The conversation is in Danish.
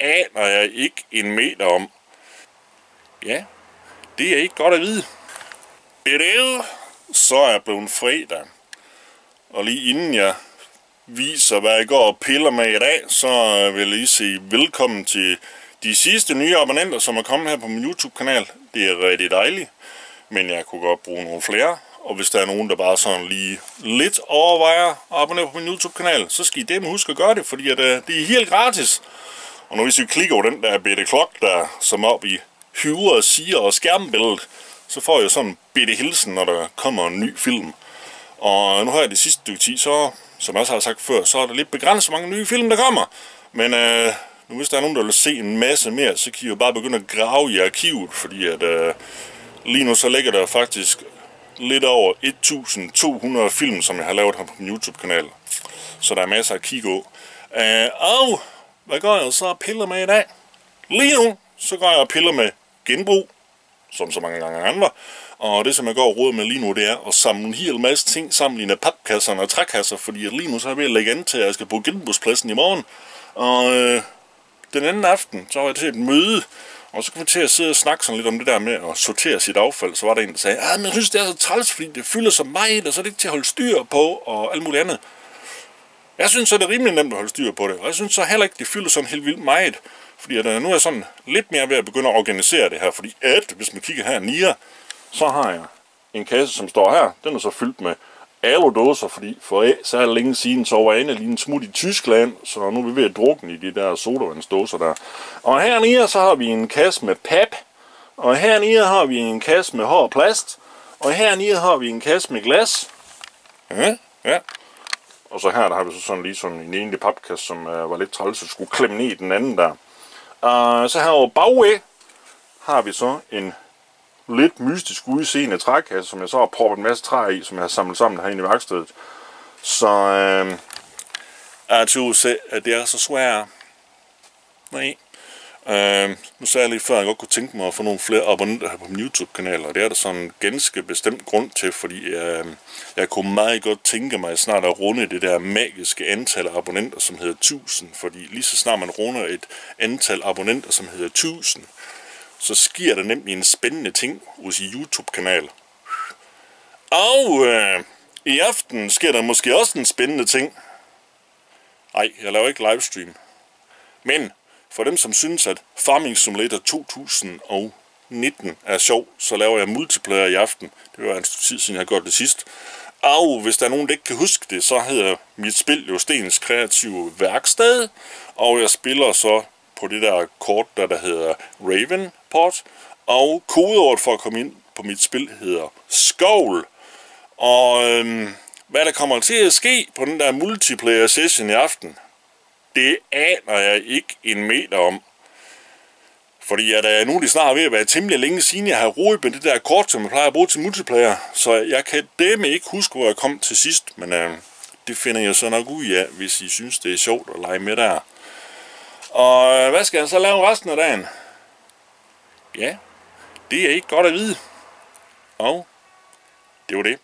aner jeg ikke en meter om. Ja, det er ikke godt at vide. Bedre, så er jeg blevet fredag. Og lige inden jeg viser, hvad jeg går og piller med i dag, så vil jeg lige sige velkommen til de sidste nye abonnenter, som er kommet her på min YouTube-kanal. Det er rigtig dejligt, men jeg kunne godt bruge nogle flere. Og hvis der er nogen, der bare sådan lige lidt overvejer at abonnere på min YouTube-kanal, så skal I dem huske at gøre det, fordi at, uh, det er helt gratis. Og nu hvis vi klikker over den der bitte klok, der som op i hyver, siger og skærmbilledet, så får jeg sådan en bitte hilsen, når der kommer en ny film. Og nu har jeg det sidste stykke tid, så, som jeg også har sagt før, så er der lidt begrænset mange nye film, der kommer. Men øh, nu hvis der er nogen, der vil se en masse mere, så kan I jo bare begynde at grave i arkivet, fordi at øh, lige nu så ligger der faktisk lidt over 1200 film, som jeg har lavet her på min YouTube-kanal. Så der er masser at kigge på. Øh, og hvad gør jeg så piller med i dag? Lige nu, så går jeg og piller med genbrug, som så mange gange andre. Og det, som jeg går og råder med lige nu, det er at samle en hel masse ting sammen i papkasser og trækasser, fordi at lige nu så er jeg ved at lægge an til, at jeg skal på genbrugspladsen i morgen. Og øh, den anden aften, så var jeg til et møde, og så kom vi til at sidde og snakke sådan lidt om det der med at sortere sit affald. Så var der en, der sagde, at ah, jeg synes, det er så træls, fordi det fylder så meget, og så er det ikke til at holde styr på, og alt muligt andet. Jeg synes, så er rimelig nemt at holde styr på det, og jeg synes så heller ikke, det fylder sådan helt vildt meget. Fordi at, øh, nu er jeg sådan lidt mere ved at begynde at organisere det her, fordi at, hvis man kigger her nier, så har jeg en kasse, som står her. Den er så fyldt med aludåser, fordi for så er længe siden, så var jeg lige en smut i Tyskland, så nu er vi ved at drukne i de der sodavandsdåser der. Og hernede så har vi en kasse med pap, og hernede har vi en kasse med hård plast, og hernede har vi en kasse med glas. Ja, ja. Og så her der har vi så sådan lige som en egentlig papkasse, som øh, var lidt træls, så skulle klemme ned i den anden der. Uh, så herovre bagved har vi så en lidt mystisk udseende trækasse, som jeg så har proppet en masse træ i, som jeg har samlet sammen herinde i værkstedet. Så øh, jeg tror at det er så svært. Nej. Øh, nu sagde jeg lige før, at jeg godt kunne tænke mig at få nogle flere abonnenter her på min YouTube-kanal, og det er der sådan en ganske bestemt grund til, fordi øh, jeg kunne meget godt tænke mig snart at runde det der magiske antal af abonnenter, som hedder 1000, fordi lige så snart man runder et antal abonnenter, som hedder 1000, så sker der nemlig en spændende ting hos YouTube-kanal. Og øh, i aften sker der måske også en spændende ting. Nej, jeg laver ikke livestream. Men for dem, som synes, at Farming Simulator 2019 er sjov, så laver jeg multiplayer i aften. Det var en tid siden, jeg har gjort det sidst. Og hvis der er nogen, der ikke kan huske det, så hedder mit spil jo Stens Kreative Værksted. Og jeg spiller så på det der kort, der, der hedder Ravenport. Og kodeordet for at komme ind på mit spil hedder Skovl. Og øhm, hvad der kommer til at ske på den der multiplayer session i aften, det aner jeg ikke en meter om. Fordi at, uh, nu er det snart ved at være temmelig længe siden, jeg har roet med det der kort, som jeg plejer at bruge til multiplayer. Så jeg kan dem ikke huske, hvor jeg kom til sidst, men øh, det finder jeg så nok ud af, hvis I synes, det er sjovt at lege med der. Og øh, hvad skal jeg så lave resten af dagen? Ja, det er ikke godt at vide. Og det var det.